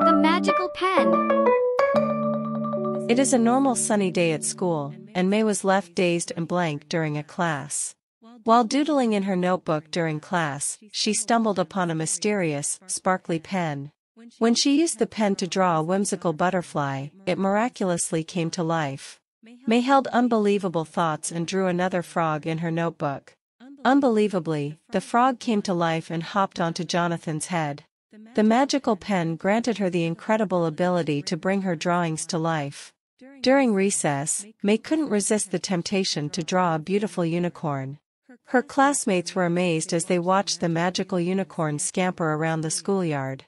The magical pen. It is a normal sunny day at school, and May was left dazed and blank during a class. While doodling in her notebook during class, she stumbled upon a mysterious, sparkly pen. When she used the pen to draw a whimsical butterfly, it miraculously came to life. May held unbelievable thoughts and drew another frog in her notebook. Unbelievably, the frog came to life and hopped onto Jonathan's head. The magical pen granted her the incredible ability to bring her drawings to life. During recess, May couldn't resist the temptation to draw a beautiful unicorn. Her classmates were amazed as they watched the magical unicorn scamper around the schoolyard.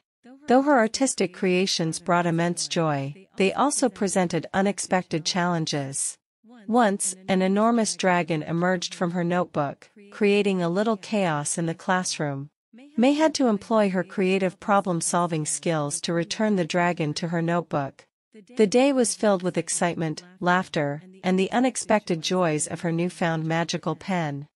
Though her artistic creations brought immense joy, they also presented unexpected challenges. Once, an enormous dragon emerged from her notebook, creating a little chaos in the classroom. May had to employ her creative problem-solving skills to return the dragon to her notebook. The day was filled with excitement, laughter, and the unexpected joys of her newfound magical pen.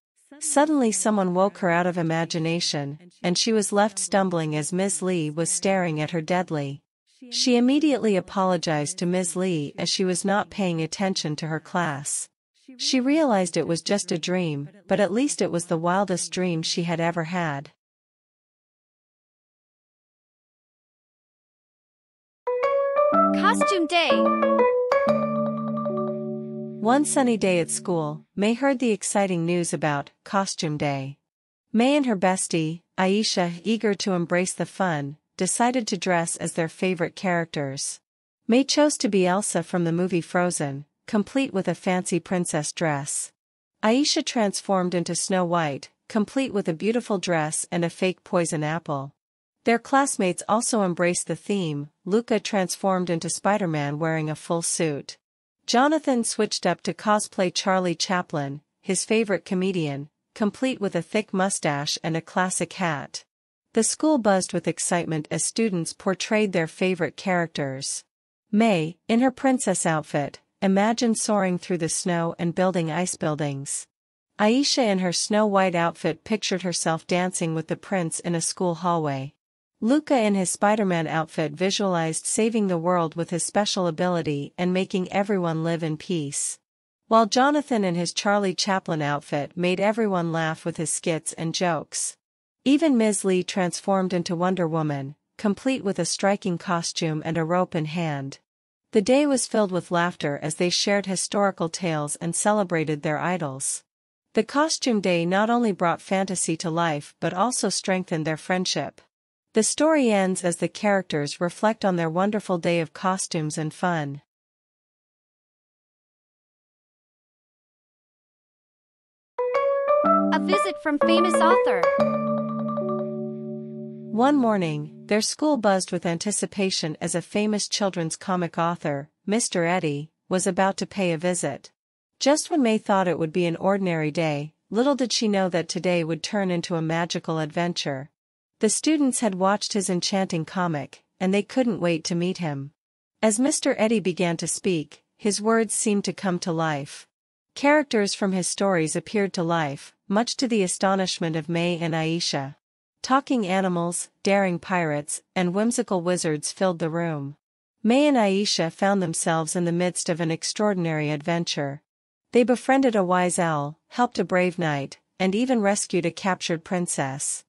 Suddenly someone woke her out of imagination, and she was left stumbling as Ms. Lee was staring at her deadly. She immediately apologized to Ms. Lee as she was not paying attention to her class. She realized it was just a dream, but at least it was the wildest dream she had ever had. Costume day. One sunny day at school, May heard the exciting news about Costume Day. May and her bestie, Aisha, eager to embrace the fun, decided to dress as their favorite characters. May chose to be Elsa from the movie Frozen, complete with a fancy princess dress. Aisha transformed into Snow White, complete with a beautiful dress and a fake poison apple. Their classmates also embraced the theme, Luca transformed into Spider-Man wearing a full suit. Jonathan switched up to cosplay Charlie Chaplin, his favorite comedian, complete with a thick mustache and a classic hat. The school buzzed with excitement as students portrayed their favorite characters. May, in her princess outfit, imagined soaring through the snow and building ice buildings. Aisha in her snow white outfit pictured herself dancing with the prince in a school hallway. Luca in his Spider-Man outfit visualized saving the world with his special ability and making everyone live in peace. While Jonathan in his Charlie Chaplin outfit made everyone laugh with his skits and jokes. Even Ms. Lee transformed into Wonder Woman, complete with a striking costume and a rope in hand. The day was filled with laughter as they shared historical tales and celebrated their idols. The costume day not only brought fantasy to life but also strengthened their friendship. The story ends as the characters reflect on their wonderful day of costumes and fun. A visit from famous author. One morning, their school buzzed with anticipation as a famous children's comic author, Mr. Eddie, was about to pay a visit. Just when May thought it would be an ordinary day, little did she know that today would turn into a magical adventure. The students had watched his enchanting comic, and they couldn't wait to meet him. As Mr. Eddie began to speak, his words seemed to come to life. Characters from his stories appeared to life, much to the astonishment of May and Aisha. Talking animals, daring pirates, and whimsical wizards filled the room. May and Aisha found themselves in the midst of an extraordinary adventure. They befriended a wise owl, helped a brave knight, and even rescued a captured princess.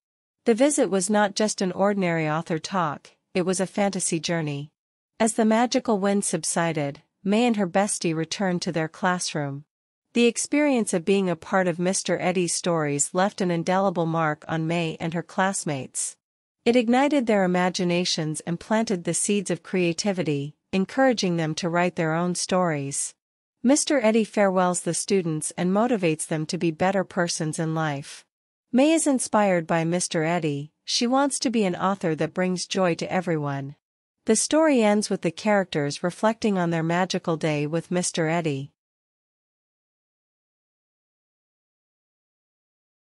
The visit was not just an ordinary author talk, it was a fantasy journey. As the magical wind subsided, May and her bestie returned to their classroom. The experience of being a part of Mr. Eddie's stories left an indelible mark on May and her classmates. It ignited their imaginations and planted the seeds of creativity, encouraging them to write their own stories. Mr. Eddie farewells the students and motivates them to be better persons in life. May is inspired by Mr. Eddie, she wants to be an author that brings joy to everyone. The story ends with the characters reflecting on their magical day with Mr. Eddie.